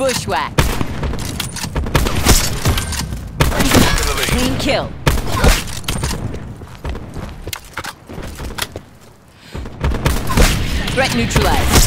Bushwhack. Clean kill. Threat neutralized.